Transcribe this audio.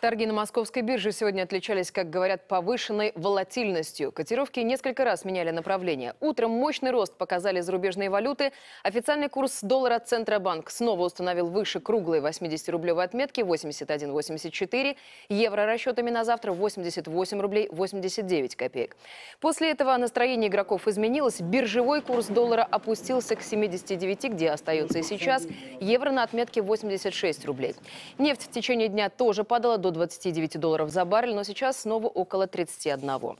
Торги на московской бирже сегодня отличались, как говорят, повышенной волатильностью. Котировки несколько раз меняли направление. Утром мощный рост показали зарубежные валюты. Официальный курс доллара Центробанк снова установил выше круглой 80-рублевой отметки 81,84. Евро расчетами на завтра 88 рублей 89 копеек. После этого настроение игроков изменилось. Биржевой курс доллара опустился к 79, где остается и сейчас. Евро на отметке 86 рублей. Нефть в течение дня тоже падала до 29 долларов за баррель, но сейчас снова около 31.